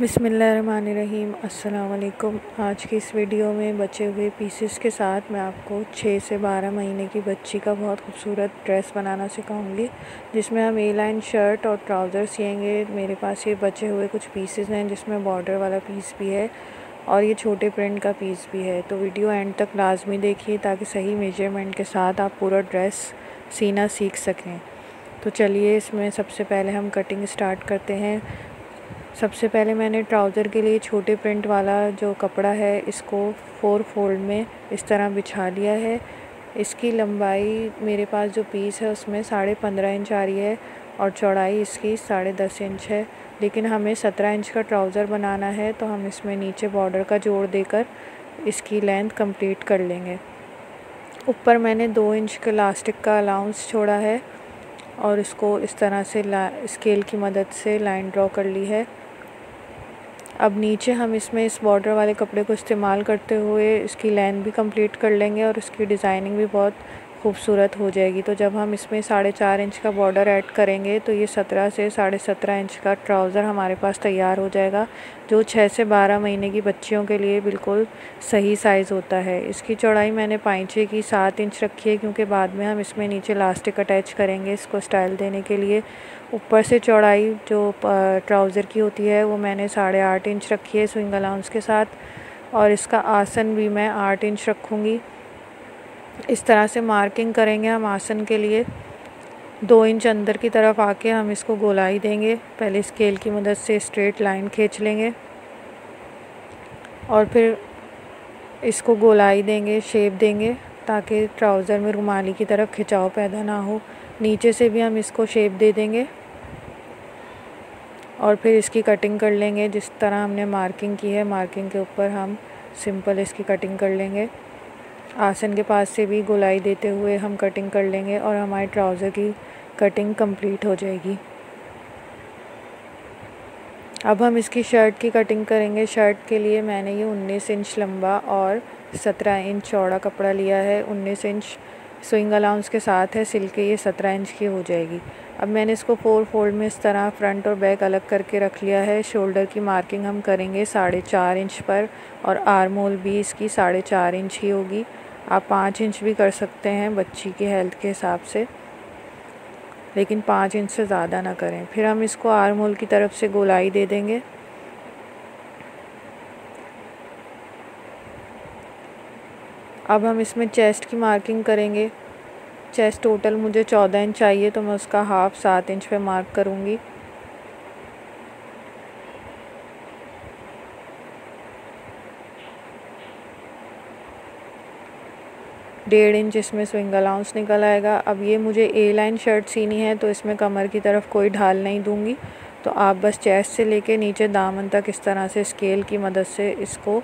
बिसमीम अल्लाम आज की इस वीडियो में बचे हुए पीसेस के साथ मैं आपको छः से बारह महीने की बच्ची का बहुत खूबसूरत ड्रेस बनाना सिखाऊँगी, जिसमें हम ए लाइन शर्ट और ट्राउज़र सिएँगे। मेरे पास ये बचे हुए कुछ पीसेस हैं, जिसमें बॉर्डर वाला पीस भी है और ये छोटे प्रिंट का पीस भी है। तो वीडियो एंड तक लाजमी देखिए, ताकि सही मेज़रमेंट के साथ आप पूरा ड्रेस सीना सीख सकें। तो चलिए इसमें सबसे पहले हम कटिंग स्टार्ट करते हैं। सबसे पहले मैंने ट्राउज़र के लिए छोटे प्रिंट वाला जो कपड़ा है, इसको फ़ोर फोल्ड में इस तरह बिछा लिया है। इसकी लंबाई मेरे पास जो पीस है, उसमें साढ़े पंद्रह इंच आ रही है और चौड़ाई इसकी साढ़े दस इंच है। लेकिन हमें सत्रह इंच का ट्राउज़र बनाना है तो हम इसमें नीचे बॉर्डर का जोड़ देकर इसकी लेंथ कंप्लीट कर लेंगे। ऊपर मैंने दो इंच के लास्टिक का अलाउंस छोड़ा है और इसको इस तरह से स्केल की मदद से लाइन ड्रॉ कर ली है। अब नीचे हम इसमें इस बॉर्डर वाले कपड़े को इस्तेमाल करते हुए इसकी लाइन भी कंप्लीट कर लेंगे और इसकी डिज़ाइनिंग भी बहुत खूबसूरत हो जाएगी। तो जब हम इसमें साढ़े चार इंच का बॉर्डर ऐड करेंगे तो ये सत्रह से साढ़े सत्रह इंच का ट्राउज़र हमारे पास तैयार हो जाएगा, जो छः से बारह महीने की बच्चियों के लिए बिल्कुल सही साइज़ होता है। इसकी चौड़ाई मैंने पाइचे की सात इंच रखी है, क्योंकि बाद में हम इसमें नीचे लास्टिक अटैच करेंगे इसको स्टाइल देने के लिए। ऊपर से चौड़ाई जो ट्राउज़र की होती है, वो मैंने साढ़े आठ इंच रखी है स्विंग अलाउंस के साथ, और इसका आसन भी मैं आठ इंच रखूँगी। इस तरह से मार्किंग करेंगे हम आसन के लिए। दो इंच अंदर की तरफ़ आके हम इसको गोलाई देंगे। पहले स्केल की मदद से स्ट्रेट लाइन खींच लेंगे। और फिर इसको गोलाई देंगे, शेप देंगे, ताकि ट्राउज़र में रुमाली की तरफ़ खिंचाव पैदा ना हो। नीचे से भी हम इसको शेप दे देंगे। और फिर इसकी कटिंग कर लेंगे। जिस तरह हमने मार्किंग की है, मार्किंग के ऊपर हम सिंपल इसकी कटिंग कर लेंगे। आसन के पास से भी गोलाई देते हुए हम कटिंग कर लेंगे और हमारे ट्राउज़र की कटिंग कंप्लीट हो जाएगी। अब हम इसकी शर्ट की कटिंग करेंगे। शर्ट के लिए मैंने ये 19 इंच लंबा और 17 इंच चौड़ा कपड़ा लिया है। 19 इंच स्विंग अलाउंस के साथ है। सिल के ये 17 इंच की हो जाएगी। अब मैंने इसको फोर फोल्ड में इस तरह फ्रंट और बैक अलग करके रख लिया है। शोल्डर की मार्किंग हम करेंगे साढ़े चार इंच पर और आर्म होल भी इसकी साढ़े चार इंच ही होगी। आप पाँच इंच भी कर सकते हैं बच्ची की हेल्थ के हिसाब से। लेकिन पाँच इंच से ज़्यादा ना करें। फिर हम इसको आर्म होल की तरफ़ से गोलाई दे देंगे। अब हम इसमें चेस्ट की मार्किंग करेंगे। चेस्ट टोटल मुझे चौदह इंच चाहिए तो मैं उसका हाफ़ सात इंच पे मार्क करूँगी। डेढ़ इंच इसमें स्विंग अलाउंस निकल आएगा। अब ये मुझे ए लाइन शर्ट सीनी है तो इसमें कमर की तरफ़ कोई ढाल नहीं दूँगी। तो आप बस चेस्ट से लेके नीचे दामन तक इस तरह से स्केल की मदद से इसको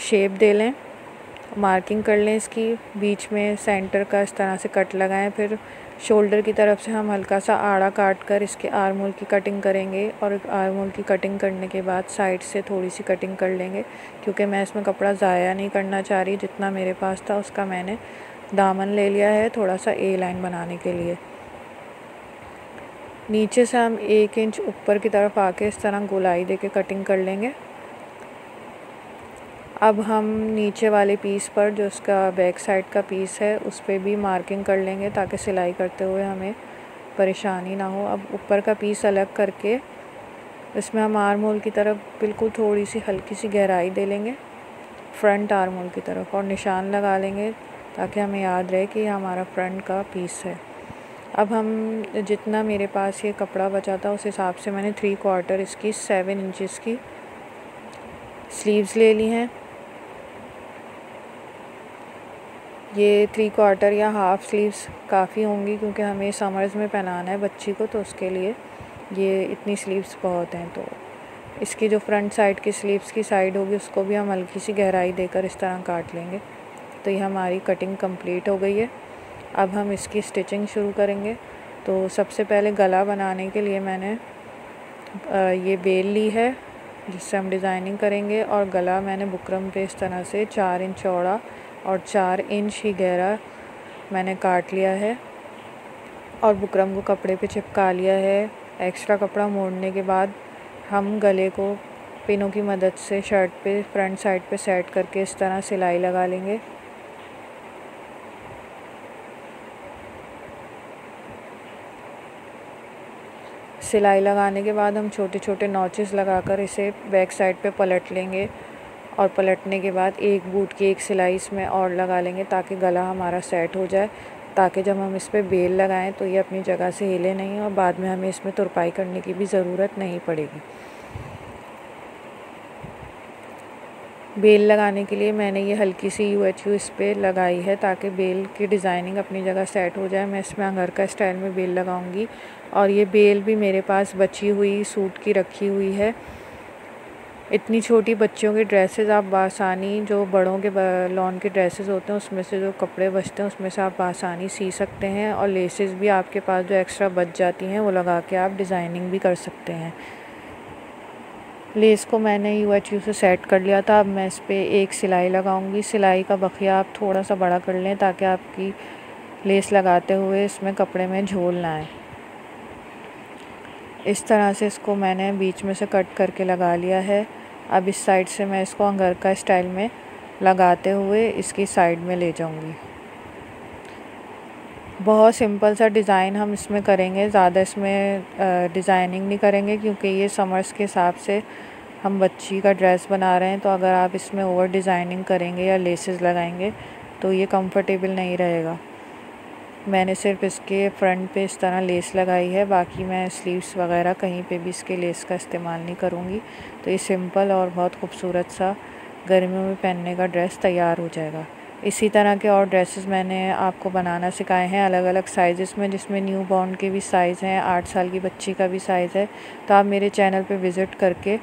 शेप दे लें। मार्किंग कर लें इसकी, बीच में सेंटर का इस तरह से कट लगाएँ, फिर शोल्डर की तरफ़ से हम हल्का सा आड़ा काट कर इसके आर्म होल की कटिंग करेंगे और आर्म होल की कटिंग करने के बाद साइड से थोड़ी सी कटिंग कर लेंगे। क्योंकि मैं इसमें कपड़ा ज़ाया नहीं करना चाह रही, जितना मेरे पास था उसका मैंने दामन ले लिया है थोड़ा सा ए लाइन बनाने के लिए। नीचे से हम एक इंच ऊपर की तरफ़ आके इस तरह गोलाई दे के कटिंग कर लेंगे। अब हम नीचे वाले पीस पर, जो उसका बैक साइड का पीस है, उस पर भी मार्किंग कर लेंगे ताकि सिलाई करते हुए हमें परेशानी ना हो। अब ऊपर का पीस अलग करके, इसमें हम आर्म होल की तरफ़ बिल्कुल थोड़ी सी हल्की सी गहराई दे लेंगे फ्रंट आर्म होल की तरफ़, और निशान लगा लेंगे ताकि हमें याद रहे कि हमारा फ्रंट का पीस है। अब हम जितना मेरे पास ये कपड़ा बचा था, उस हिसाब से मैंने थ्री क्वार्टर इसकी सेवन इंचज़ की स्लीव्स ले ली हैं। ये थ्री क्वार्टर या हाफ़ स्लीव्स काफ़ी होंगी क्योंकि हमें समर्स में पहनाना है बच्ची को तो उसके लिए ये इतनी स्लीव्स बहुत हैं। तो इसकी जो फ्रंट साइड की स्लीव्स की साइड होगी, उसको भी हम हल्की सी गहराई देकर इस तरह काट लेंगे। तो ये हमारी कटिंग कंप्लीट हो गई है। अब हम इसकी स्टिचिंग शुरू करेंगे। तो सबसे पहले गला बनाने के लिए मैंने ये बेल ली है, जिससे हम डिज़ाइनिंग करेंगे, और गला मैंने बुकरम पे इस तरह से चार इंच चौड़ा और चार इंच ही गहरा मैंने काट लिया है और बुकरम को कपड़े पे चिपका लिया है। एक्स्ट्रा कपड़ा मोड़ने के बाद हम गले को पिनों की मदद से शर्ट पे, फ्रंट साइड पे सेट करके इस तरह सिलाई लगा लेंगे। सिलाई लगाने के बाद हम छोटे छोटे नॉचेस लगाकर इसे बैक साइड पे पलट लेंगे। और पलटने के बाद एक बूट की एक सिलाई इसमें और लगा लेंगे ताकि गला हमारा सेट हो जाए। ताकि जब हम इस पर बेल लगाएँ तो ये अपनी जगह से हिले नहीं और बाद में हमें इसमें तुरपाई करने की भी ज़रूरत नहीं पड़ेगी। बेल लगाने के लिए मैंने ये हल्की सी यू एच यू इस पर लगाई है ताकि बेल की डिज़ाइनिंग अपनी जगह सेट हो जाए। मैं इसमें अंगर का स्टाइल में बेल लगाऊँगी और ये बेल भी मेरे पास बची हुई, सूट की रखी हुई है। इतनी छोटी बच्चियों की ड्रेसेस आप बासानी, जो बड़ों के लॉन के ड्रेसेस होते हैं, उसमें से जो कपड़े बचते हैं, उसमें से आप बासानी सी सकते हैं और लेसेस भी आपके पास जो एक्स्ट्रा बच जाती हैं, वो लगा के आप डिज़ाइनिंग भी कर सकते हैं। लेस को मैंने यू एच यू से सेट कर लिया था, अब मैं इस पर एक सिलाई लगाऊँगी। सिलाई का बखिया आप थोड़ा सा बड़ा कर लें, ताकि आपकी लेस लगाते हुए इसमें कपड़े में झोल ना आए। इस तरह से इसको मैंने बीच में से कट करके लगा लिया है। अब इस साइड से मैं इसको अंगर का स्टाइल में लगाते हुए इसकी साइड में ले जाऊँगी। बहुत सिंपल सा डिज़ाइन हम इसमें करेंगे, ज़्यादा इसमें डिज़ाइनिंग नहीं करेंगे क्योंकि ये समर्स के हिसाब से हम बच्ची का ड्रेस बना रहे हैं तो अगर आप इसमें ओवर डिज़ाइनिंग करेंगे या लेसेस लगाएँगे तो ये कंफर्टेबल नहीं रहेगा। मैंने सिर्फ़ इसके फ्रंट पे इस तरह लेस लगाई है, बाकी मैं स्लीव्स वगैरह कहीं पे भी इसके लेस का इस्तेमाल नहीं करूँगी। तो ये सिंपल और बहुत खूबसूरत सा गर्मियों में पहनने का ड्रेस तैयार हो जाएगा। इसी तरह के और ड्रेसेस मैंने आपको बनाना सिखाए हैं अलग अलग साइज़ में, जिसमें न्यू बॉर्न के भी साइज़ हैं, आठ साल की बच्ची का भी साइज़ है। तो आप मेरे चैनल पर विज़िट करके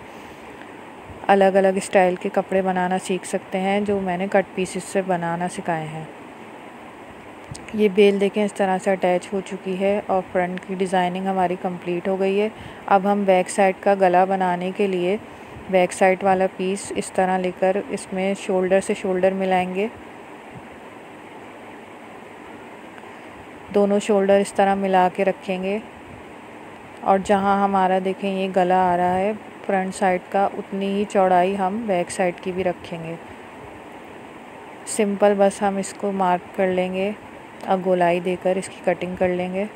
अलग अलग स्टाइल के कपड़े बनाना सीख सकते हैं, जो मैंने कट पीसेस से बनाना सिखाए हैं। ये बेल देखें, इस तरह से अटैच हो चुकी है और फ्रंट की डिज़ाइनिंग हमारी कंप्लीट हो गई है। अब हम बैक साइड का गला बनाने के लिए बैक साइड वाला पीस इस तरह लेकर इसमें शोल्डर से शोल्डर मिलाएँगे। दोनों शोल्डर इस तरह मिला के रखेंगे। और जहाँ हमारा देखें, ये गला आ रहा है फ्रंट साइड का, उतनी ही चौड़ाई हम बैक साइड की भी रखेंगे। सिंपल बस हम इसको मार्क कर लेंगे। अब गोलाई देकर इसकी कटिंग कर लेंगे।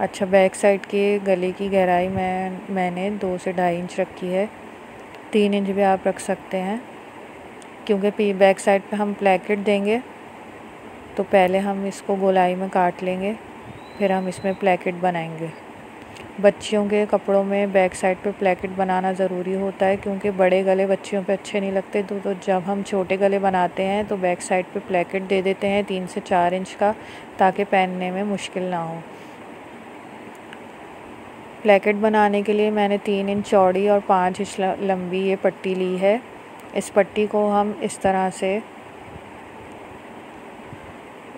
अच्छा बैक साइड के गले की गहराई मैं, मैंने दो से ढाई इंच रखी है। तीन इंच भी आप रख सकते हैं, क्योंकि बैक साइड पे हम प्लेकेट देंगे तो पहले हम इसको गोलाई में काट लेंगे, फिर हम इसमें प्लेकेट बनाएँगे। बच्चियों के कपड़ों में बैक साइड पे प्लेकेट बनाना ज़रूरी होता है क्योंकि बड़े गले बच्चियों पे अच्छे नहीं लगते। तो, तो जब हम छोटे गले बनाते हैं तो बैक साइड पे प्लेकेट दे देते हैं तीन से चार इंच का ताकि पहनने में मुश्किल ना हो। प्लेकेट बनाने के लिए मैंने तीन इंच चौड़ी और पाँच इंच लंबी ये पट्टी ली है। इस पट्टी को हम इस तरह से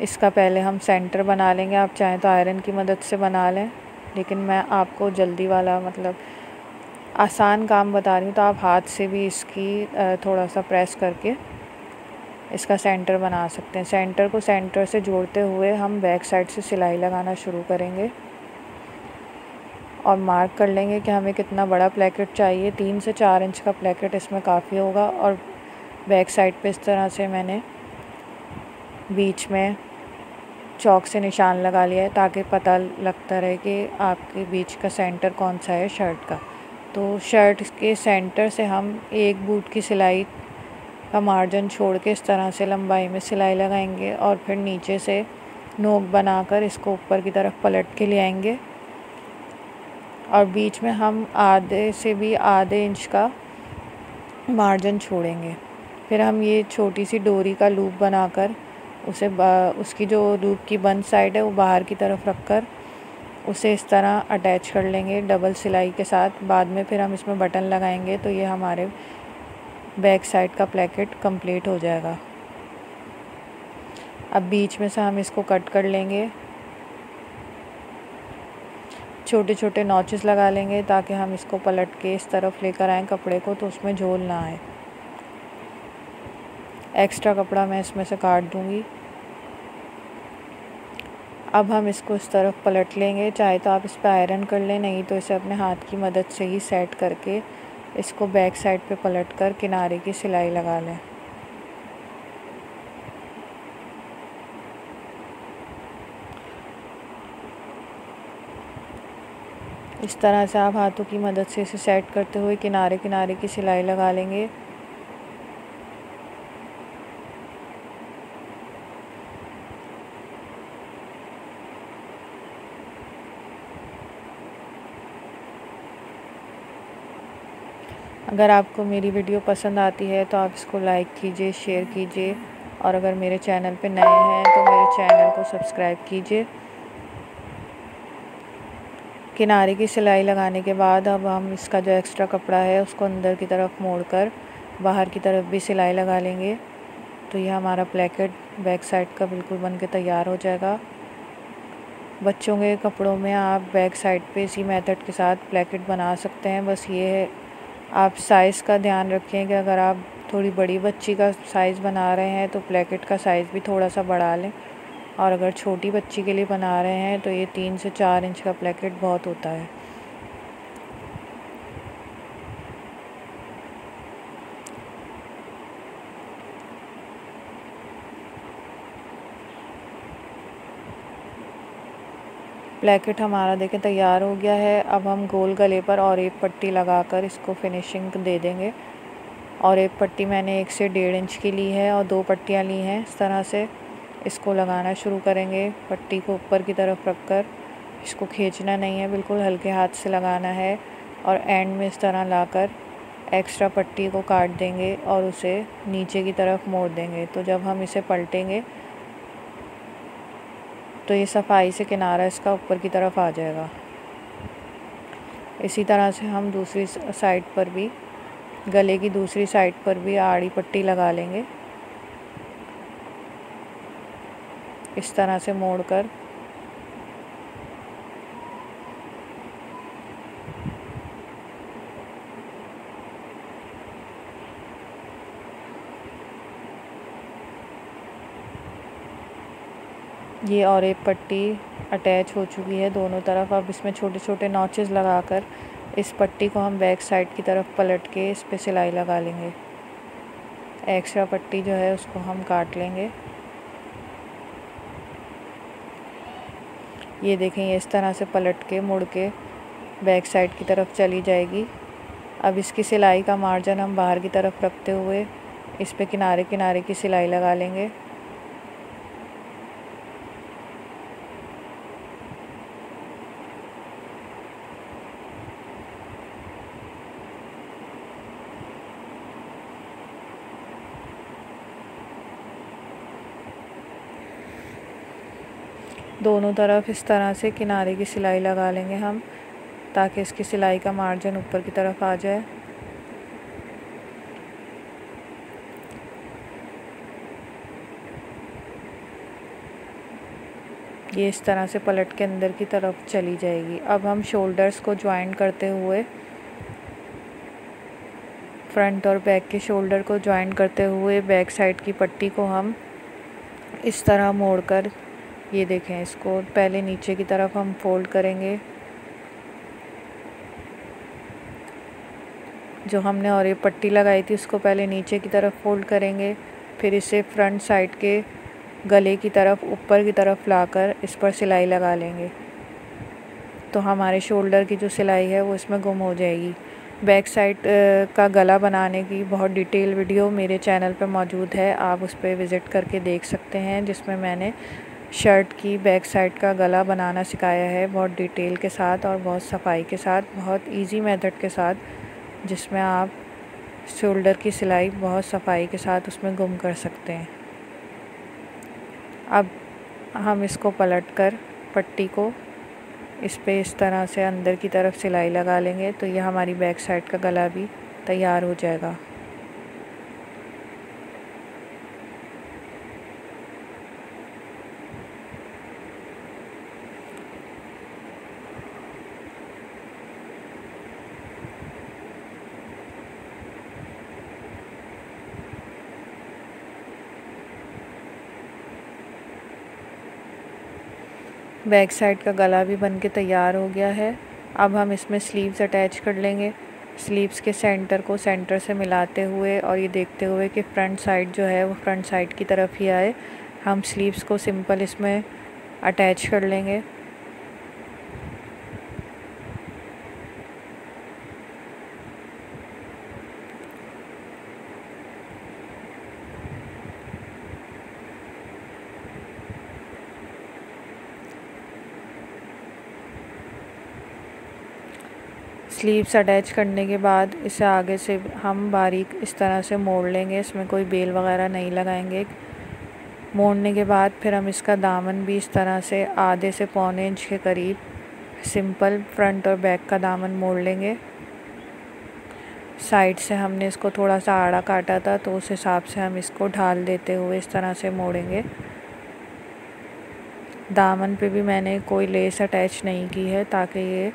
इसका पहले हम सेंटर बना लेंगे। आप चाहें तो आयरन की मदद से बना लें। लेकिन मैं आपको जल्दी वाला मतलब आसान काम बता रही हूँ तो आप हाथ से भी इसकी थोड़ा सा प्रेस करके इसका सेंटर बना सकते हैं। सेंटर को सेंटर से जोड़ते हुए हम बैक साइड से सिलाई लगाना शुरू करेंगे और मार्क कर लेंगे कि हमें कितना बड़ा प्लेकेट चाहिए। तीन से चार इंच का प्लेकेट इसमें काफ़ी होगा और बैक साइड पे इस तरह से मैंने बीच में चौक से निशान लगा लिया है ताकि पता लगता रहे कि आपके बीच का सेंटर कौन सा है शर्ट का। तो शर्ट के सेंटर से हम एक बूट की सिलाई का मार्जिन छोड़ के इस तरह से लंबाई में सिलाई लगाएँगे और फिर नीचे से नोक बनाकर इसको ऊपर की तरफ़ पलट के ले आएँगे। और बीच में हम आधे से भी आधे इंच का मार्जिन छोड़ेंगे। फिर हम ये छोटी सी डोरी का लूप बनाकर उसे उसकी जो लूप की बंद साइड है, वो बाहर की तरफ़ रख कर उसे इस तरह अटैच कर लेंगे डबल सिलाई के साथ। बाद में फिर हम इसमें बटन लगाएँगे तो ये हमारे बैक साइड का प्लेकेट कंप्लीट हो जाएगा। अब बीच में से हम इसको कट कर लेंगे। छोटे छोटे नॉचेस लगा लेंगे ताकि हम इसको पलट के इस तरफ़ लेकर आएँ कपड़े को तो उसमें झोल ना आए। एक्स्ट्रा कपड़ा मैं इसमें से काट दूँगी। अब हम इसको इस तरफ़ पलट लेंगे, चाहे तो आप इस पर आयरन कर लें, नहीं तो इसे अपने हाथ की मदद से ही सेट करके इसको बैक साइड पे पलट कर किनारे की सिलाई लगा लें। इस तरह से आप हाथों की मदद से इसे सेट करते हुए किनारे किनारे की सिलाई लगा लेंगे। अगर आपको मेरी वीडियो पसंद आती है तो आप इसको लाइक कीजिए शेयर कीजिए। और अगर मेरे चैनल पे नए हैं तो मेरे चैनल को सब्सक्राइब कीजिए। किनारे की सिलाई लगाने के बाद अब हम इसका जो एक्स्ट्रा कपड़ा है, उसको अंदर की तरफ़ मोड़कर बाहर की तरफ़ भी सिलाई लगा लेंगे। तो यह हमारा प्लेकेट बैक साइड का बिल्कुल बन के तैयार हो जाएगा। बच्चों के कपड़ों में आप बैक साइड पे इसी मेथड के साथ प्लेकेट बना सकते हैं। बस ये है आप साइज़ का ध्यान रखें कि अगर आप थोड़ी बड़ी बच्ची का साइज़ बना रहे हैं तो प्लेकेट का साइज़ भी थोड़ा सा बढ़ा लें। और अगर छोटी बच्ची के लिए बना रहे हैं तो ये तीन से चार इंच का प्लेकेट बहुत होता है। प्लेकेट हमारा देखें, तैयार हो गया है। अब हम गोल गले पर और एक पट्टी लगाकर इसको फिनिशिंग दे देंगे। और एक पट्टी मैंने एक से डेढ़ इंच की ली है और दो पट्टियाँ ली हैं। इस तरह से इसको लगाना शुरू करेंगे। पट्टी को ऊपर की तरफ़ रख कर इसको खींचना नहीं है, बिल्कुल हल्के हाथ से लगाना है। और एंड में इस तरह लाकर एक्स्ट्रा पट्टी को काट देंगे और उसे नीचे की तरफ़ मोड़ देंगे। तो जब हम इसे पलटेंगे तो ये सफ़ाई से किनारा इसका ऊपर की तरफ़ आ जाएगा। इसी तरह से हम दूसरी साइड पर भी, गले की दूसरी साइड पर भी आड़ी पट्टी लगा लेंगे। इस तरह से मोड़कर ये और एक पट्टी अटैच हो चुकी है दोनों तरफ़। अब इसमें छोटे छोटे नॉचेस लगाकर इस पट्टी को हम बैक साइड की तरफ़ पलट के इस पर सिलाई लगा लेंगे। एक्स्ट्रा पट्टी जो है उसको हम काट लेंगे। ये देखें इस तरह से पलट के, मुड़ के बैक साइड की तरफ़ चली जाएगी। अब इसकी सिलाई का मार्जिन हम बाहर की तरफ़ रखते हुए इस पे किनारे किनारे की सिलाई लगा लेंगे। दोनों तरफ़ इस तरह से किनारे की सिलाई लगा लेंगे हम, ताकि इसकी सिलाई का मार्जिन ऊपर की तरफ़ आ जाए। ये इस तरह से पलट के अंदर की तरफ़ चली जाएगी। अब हम शोल्डर्स को ज्वाइन करते हुए फ्रंट और बैक के शोल्डर को ज्वाइन करते हुए बैक साइड की पट्टी को हम इस तरह मोड़कर ये देखें इसको, पहले नीचे की तरफ़ हम फोल्ड करेंगे। जो हमने और ये पट्टी लगाई थी, उसको पहले नीचे की तरफ़ फोल्ड करेंगे, फिर इसे फ्रंट साइड के गले की तरफ़, ऊपर की तरफ़ लाकर इस पर सिलाई लगा लेंगे। तो हमारे शोल्डर की जो सिलाई है, वो इसमें गुम हो जाएगी। बैक साइड का गला बनाने की बहुत डिटेल वीडियो मेरे चैनल पर मौजूद है, आप उस पर विज़िट करके देख सकते हैं, जिसमें मैंने शर्ट की बैक साइड का गला बनाना सिखाया है बहुत डिटेल के साथ और बहुत सफ़ाई के साथ, बहुत इजी मेथड के साथ, जिसमें आप शोल्डर की सिलाई बहुत सफ़ाई के साथ उसमें गुम कर सकते हैं। अब हम इसको पलट कर पट्टी को इस पर इस तरह से अंदर की तरफ़ सिलाई लगा लेंगे तो यह हमारी बैक साइड का गला भी तैयार हो जाएगा। बैक साइड का गला भी बन के तैयार हो गया है। अब हम इसमें स्लीव्स अटैच कर लेंगे। स्लीव्स के सेंटर को सेंटर से मिलाते हुए और ये देखते हुए कि फ्रंट साइड जो है वो फ्रंट साइड की तरफ़ ही आए। हम स्लीव्स को सिंपल इसमें अटैच कर लेंगे। स्लीव्स अटैच करने के बाद इसे आगे से हम बारीक इस तरह से मोड़ लेंगे। इसमें कोई बेल वगैरह नहीं लगाएँगे। मोड़ने के बाद फिर हम इसका दामन भी इस तरह से आधे से पौने इंच के करीब सिंपल फ्रंट और बैक का दामन मोड़ लेंगे। साइड से हमने इसको थोड़ा सा आड़ा काटा था तो उस हिसाब से हम इसको ढाल देते हुए इस तरह से मोड़ेंगे। दामन पे भी मैंने कोई लेस अटैच नहीं की है, ताकि ये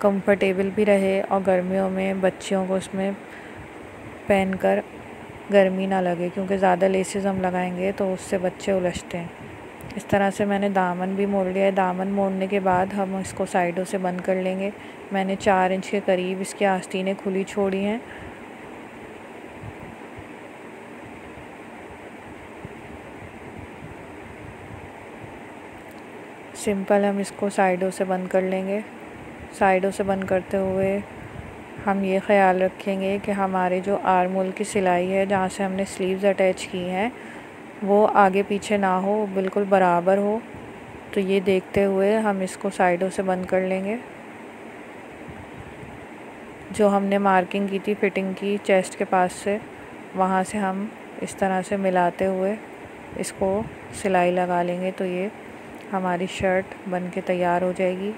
कंफर्टेबल भी रहे और गर्मियों में, बच्चियों को उसमें पहन कर गर्मी ना लगे, क्योंकि ज़्यादा लेसेस हम लगाएँगे तो उससे बच्चे उलझते हैं। इस तरह से मैंने दामन भी मोड़ लिया है। दामन मोड़ने के बाद हम इसको साइडों से बंद कर लेंगे। मैंने चार इंच के करीब इसकी आस्तीनें खुली छोड़ी हैं। सिंपल हम इसको साइडों से बंद कर लेंगे। साइडों से बंद करते हुए हम ये ख्याल रखेंगे कि हमारे जो आर्मोल की सिलाई है, जहाँ से हमने स्लीव्स अटैच की हैं, वो आगे पीछे ना हो, बिल्कुल बराबर हो। तो ये देखते हुए हम इसको साइडों से बंद कर लेंगे। जो हमने मार्किंग की थी फिटिंग की चेस्ट के पास से, वहाँ से हम इस तरह से मिलाते हुए इसको सिलाई लगा लेंगे। तो ये हमारी शर्ट बन के तैयार हो जाएगी।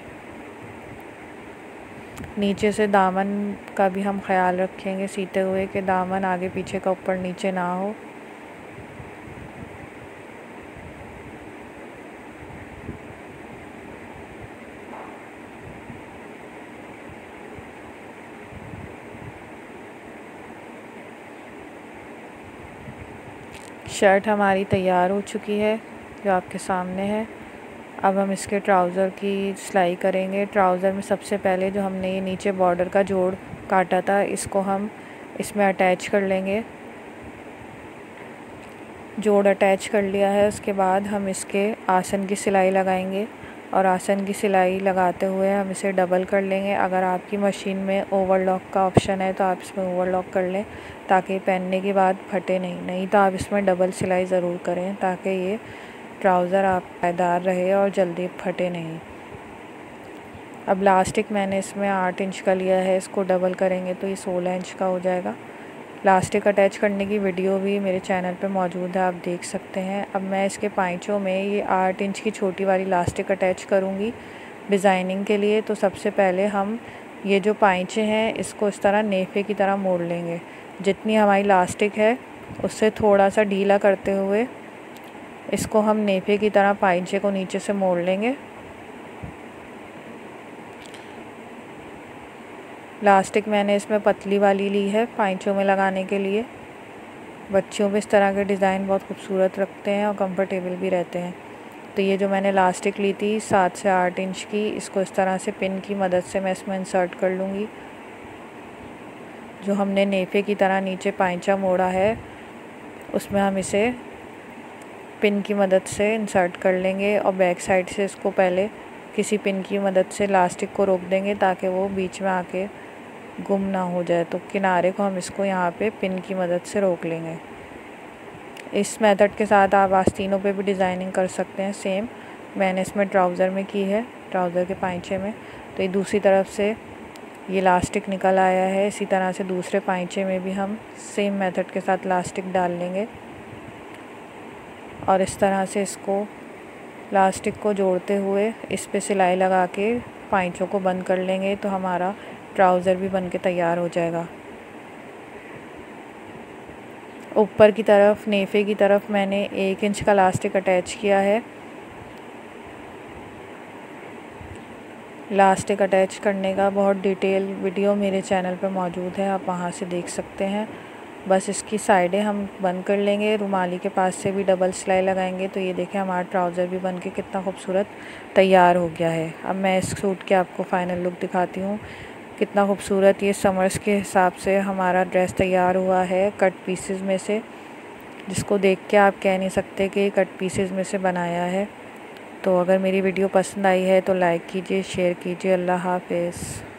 नीचे से दामन का भी हम ख्याल रखेंगे, सीते हुए कि दामन आगे पीछे का ऊपर नीचे ना हो। शर्ट हमारी तैयार हो चुकी है, जो आपके सामने है। अब हम इसके ट्राउज़र की सिलाई करेंगे। ट्राउज़र में सबसे पहले जो हमने ये नीचे बॉर्डर का जोड़ काटा था, इसको हम इसमें अटैच कर लेंगे। जोड़ अटैच कर लिया है, उसके बाद हम इसके आसन की सिलाई लगाएँगे और आसन की सिलाई लगाते हुए हम इसे डबल कर लेंगे। अगर आपकी मशीन में ओवरलॉक का ऑप्शन है तो आप इसमें ओवरलॉक कर लें ताकि पहनने के बाद फटे नहीं। नहीं तो आप इसमें डबल सिलाई ज़रूर करें ताकि ये ट्राउज़र आप पायदार रहे और जल्दी फटे नहीं। अब लास्टिक मैंने इसमें आठ इंच का लिया है, इसको डबल करेंगे तो ये सोलह इंच का हो जाएगा। लास्टिक अटैच करने की वीडियो भी मेरे चैनल पे मौजूद है, आप देख सकते हैं। अब मैं इसके पाइचों में ये आठ इंच की छोटी वाली लास्टिक अटैच करूँगी डिज़ाइनिंग के लिए। तो सबसे पहले हम ये जो पाइचे हैं, इसको इस तरह नेफे की तरह मोड़ लेंगे। जितनी हमारी लास्टिक है, उससे थोड़ा सा ढीला करते हुए इसको हम नेफे की तरह पाइचे को नीचे से मोड़ लेंगे। लास्टिक मैंने इसमें पतली वाली ली है पाइचों में लगाने के लिए। बच्चियों पे इस तरह के डिज़ाइन बहुत खूबसूरत रखते हैं और कंफर्टेबल भी रहते हैं। तो ये जो मैंने लास्टिक ली थी सात से आठ इंच की, इसको इस तरह से पिन की मदद से मैं इसमें इंसर्ट कर लूँगी। जो हमने नेफे की तरह नीचे पाइचा मोड़ा है, उसमें हम इसे पिन की मदद से इंसर्ट कर लेंगे और बैक साइड से इसको पहले किसी पिन की मदद से लास्टिक को रोक देंगे ताकि वो बीच में आके गुम ना हो जाए। तो किनारे को हम इसको यहाँ पे पिन की मदद से रोक लेंगे। इस मेथड के साथ आप आस्तीनों पे भी डिज़ाइनिंग कर सकते हैं। सेम मैंने इसमें ट्राउज़र में की है, ट्राउज़र के पाइचे में। तो ये दूसरी तरफ़ से ये लास्टिक निकल आया है। इसी तरह से दूसरे पाइचे में भी हम सेम मेथड के साथ लास्टिक डाल लेंगे। और इस तरह से इसको लास्टिक को जोड़ते हुए इस पर सिलाई लगा के पाइचों को बंद कर लेंगे तो हमारा ट्राउज़र भी बन के तैयार हो जाएगा। ऊपर की तरफ़, नेफे की तरफ़ मैंने एक इंच का लास्टिक अटैच किया है। लास्टिक अटैच करने का बहुत डिटेल वीडियो मेरे चैनल पर मौजूद है, आप वहाँ से देख सकते हैं। बस इसकी साइडें हम बंद कर लेंगे। रुमाली के पास से भी डबल सिलाई लगाएँगे। तो ये देखें, हमारा ट्राउज़र भी बन के कितना खूबसूरत तैयार हो गया है। अब मैं इस सूट के आपको फ़ाइनल लुक दिखाती हूँ। कितना खूबसूरत ये समर्स के हिसाब से हमारा ड्रेस तैयार हुआ है कट पीसेस में से। जिसको देख के आप कह नहीं सकते कि कट पीसेस में से बनाया है। तो अगर मेरी वीडियो पसंद आई है तो लाइक कीजिए शेयर कीजिए। अल्लाह हाफिज़।